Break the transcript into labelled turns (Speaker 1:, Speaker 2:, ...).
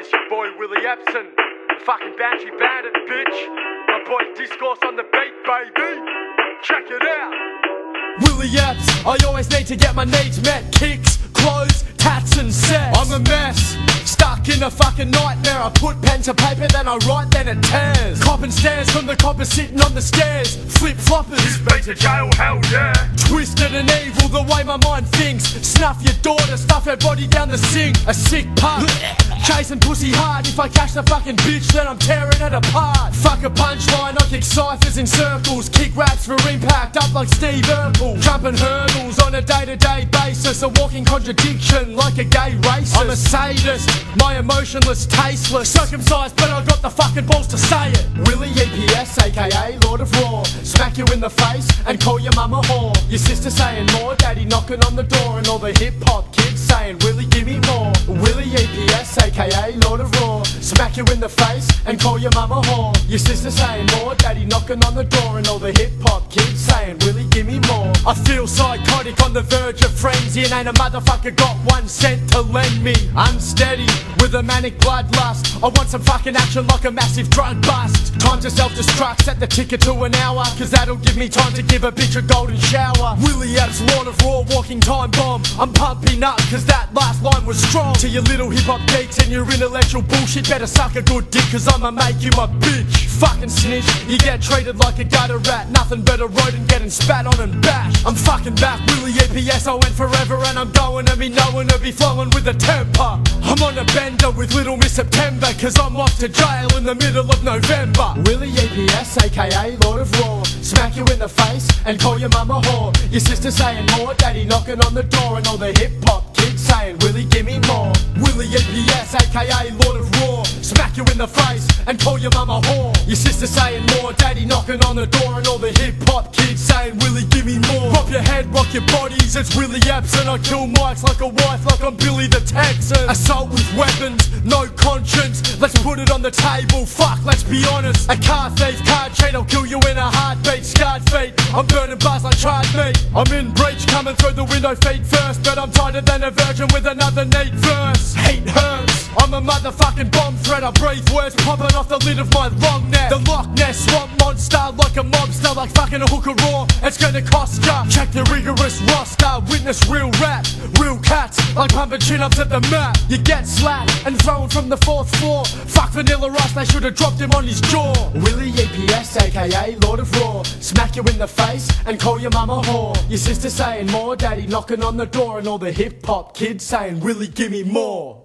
Speaker 1: it's your boy Willy Epson, the fucking Banshee Bandit, bitch. My boy Discourse on the beat, baby. Check it out.
Speaker 2: Willie Epps, I always need to get my needs met. Kicks, clothes, tats and sex. I'm a mess, stuck in a fucking nightmare. I put pen to paper, then I write, then it tears. Copping stares from the coppers sitting on the stairs. Flip floppers,
Speaker 1: Been to jail, hell yeah.
Speaker 2: twisted and evil the way my mind thinks. Snuff your daughter, stuff her body down the sink. A sick punk, chasing pussy hard. If I catch the fucking bitch, then I'm tearing it apart. Fuck a punchline, I kick ciphers in circles. Kick raps for impact, up like Steve Urkel. Jumping hurdles on a day to day basis. A walking contradiction like a gay racist. I'm a sadist, emotionless, tasteless. Circumcised, but I got the fucking balls to say it. Willie EPS, aka Lord of Raw. Smack you in the face and call your mama whore. Your sister saying more, daddy knocking on the door, and all the hip hop kids saying, Willie, give me more. Willie EPS, aka Lord of Raw. Smack you in the face and call your mama whore. Your sister saying more, daddy knocking on the door, and all the hip hop kids saying, Willie, give me more. I feel psychotic on the verge of frenzy, and ain't a motherfucker got one cent to lend me. Unsteady with a manic bloodlust. I want some fucking action like a massive drug bust. Time to self destruct, set the ticket to an hour, cause that'll give me time to give a bitch a golden shower. Willie Epps, Lord of Raw, walking time bomb. I'm pumping up, cause that last line was strong. To your little hip hop geeks and your intellectual bullshit, better suck a good dick, cause I'ma make you my bitch. Fucking snitch, you get treated like a gutter rat. Nothing but a rodent getting spat on and bashed. I'm fucking back, Willie APS, I went forever and I'm going to be knowing to be flowing with a temper. I'm on a bender with Little Miss September, cause I'm off to jail in the middle of November. Willie APS, aka Lord of Raw, smack you in the face and call your mama whore. Your sister saying more, daddy knocking on the door, and all the hip hop kids saying, Willie, give me more. Willie APS, aka Lord of Raw, smack you in the face and call your mama whore. Your sister saying more, daddy knocking on the door, and all the hip hop kids saying, Willie, give me more. Your head, rock your bodies, it's Epps, and I kill mics like a wife, like I'm Billy the Texan. Assault with weapons, no conscience. Let's put it on the table, fuck, let's be honest. A car thief, card cheat, I'll kill you in a heartbeat, scarred feet. I'm burning bars like tried meat. I'm in breach, coming through the window feet first, but I'm tighter than a virgin with another neat verse. Hate motherfucking bomb threat. I breathe words popping off the lid of my long neck. The Loch Ness swamp monster, like a mobster, like fucking a hooker raw. It's gonna cost ya. Check the rigorous roster. Witness real rap, real cats, like pumping chin ups at the map. You get slapped and thrown from the fourth floor. Fuck Vanilla Rice, they should have dropped him on his jaw. Willie EPS, aka Lord of Raw. Smack you in the face and call your mama whore. Your sister saying more, daddy knocking on the door, and all the hip hop kids saying, Willie, give me more.